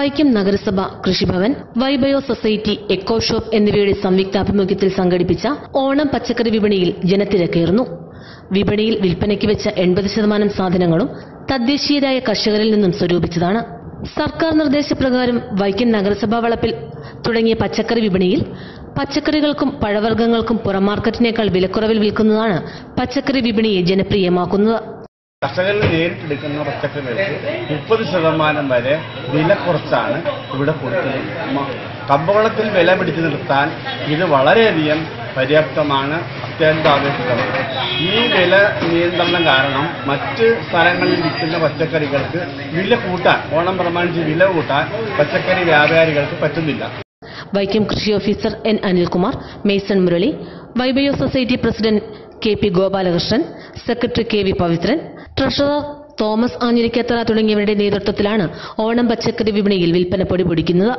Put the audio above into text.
വൈക്കം നഗരസഭ കൃഷിഭവൻ വൈബയോ സൊസൈറ്റി എക്കോ ഷോപ്പ് എന്നിവയുടെ സംയുക്താഭിമുഖ്യത്തിൽ സംഘടിപ്പിച്ച ഓണം പച്ചക്കറി വിപണിയിൽ ജനത്തിരക്കേറുന്നു. വിപണിയിൽ വിൽപ്പനയ്ക്ക് വെച്ച എൺപത് ശതമാനം സാധനങ്ങളും തദ്ദേശീയരായ കർഷകരിൽ നിന്നും സ്വരൂപിച്ചതാണ്. സർക്കാർ നിർദ്ദേശപ്രകാരം വൈക്കം നഗരസഭാ വളപ്പിൽ തുടങ്ങിയ പച്ചക്കറി വിപണിയിൽ പച്ചക്കറികൾക്കും പഴവർഗങ്ങൾക്കും പുറം മാർക്കറ്റിനേക്കാൾ വിലക്കുറവിൽ വിൽക്കുന്നതാണ് പച്ചക്കറി വിപണിയെ ജനപ്രിയമാക്കുന്നത്. കർഷകരിൽ നേരിട്ടെടുക്കുന്ന പച്ചക്കറികൾക്ക് മുപ്പത് ശതമാനം വരെ വില കുറച്ചാണ് ഇവിടെ കൊടുക്കുന്നത് കമ്പോളത്തിൽ വില പിടിച്ചു നിർത്താൻ ഇത് വളരെയധികം പര്യാപ്തമാണ് അത്യന്താപേക്ഷിതമാണ്. ഈ വില നിയന്ത്രണം കാരണം മറ്റ് സ്ഥലങ്ങളിൽ വിൽക്കുന്ന പച്ചക്കറികൾക്ക് വില കൂട്ടാൻ ഓണം പ്രമാണിച്ച് വില കൂട്ടാൻ പച്ചക്കറി വ്യാപാരികൾക്ക് പറ്റുന്നില്ല. വൈക്കം കൃഷി officer N Anilkumar mason Murali വൈബയോ society president K P Gopalakrishnan secretary K V Pavithran treasurer Thomas Anjilikkathara തുടങ്ങിയവരുടെ നേതൃത്വത്തിലാണ് ഓണം പച്ചക്കറി വിപണിയിൽ വിൽപ്പന പൊടി പൊടിക്കുന്നത്.